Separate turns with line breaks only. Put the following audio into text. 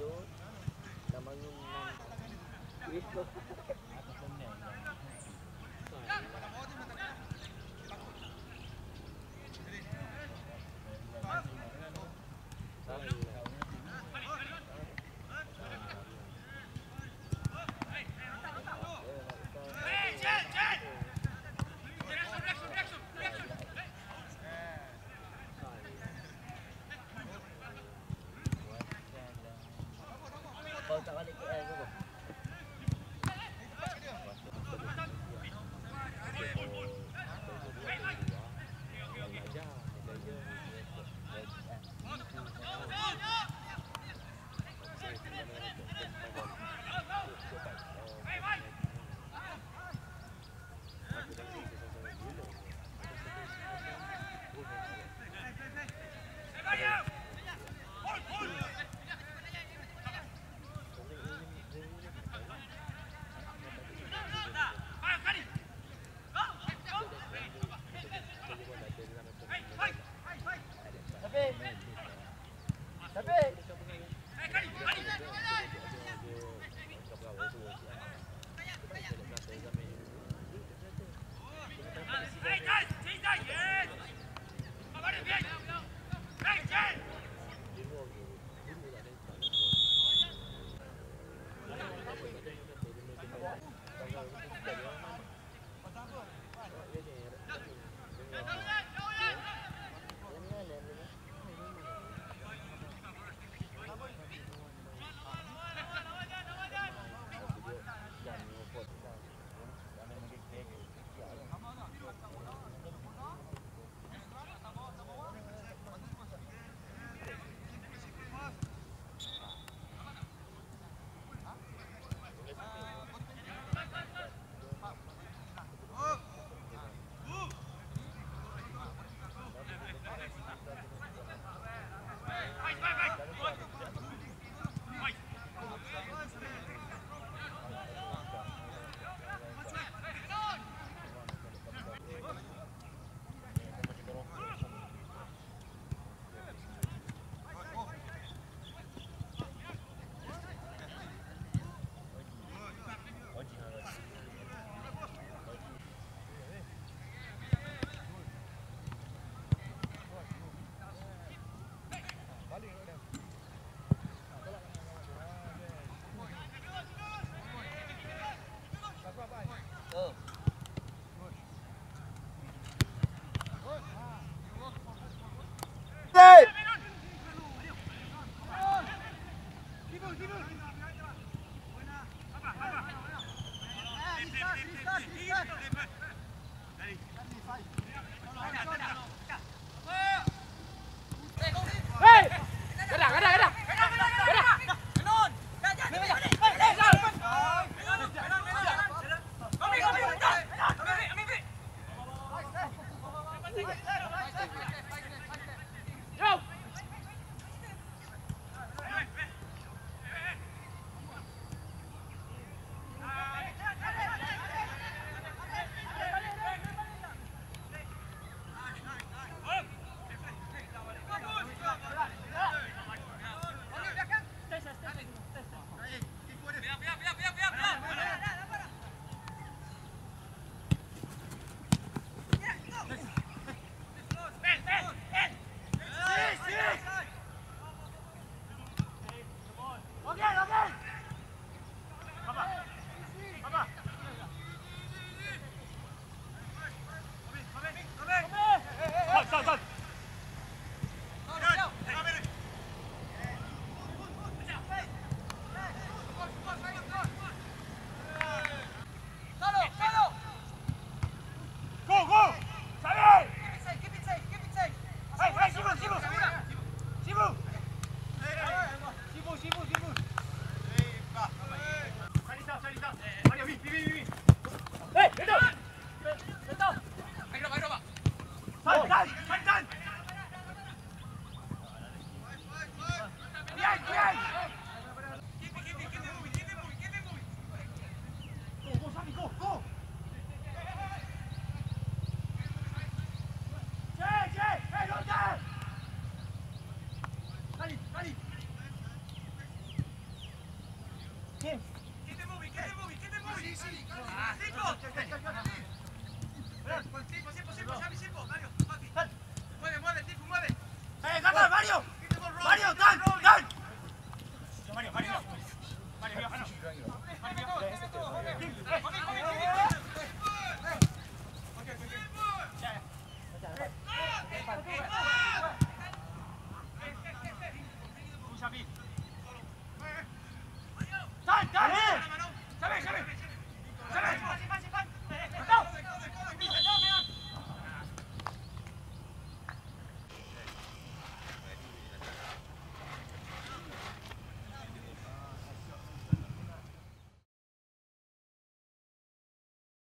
tidur Dah bangun 6 Esok
Thank you.